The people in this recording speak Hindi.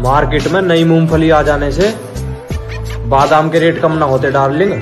मार्केट में नई मूंगफली आ जाने से बादाम के रेट कम ना होते डार्लिंग।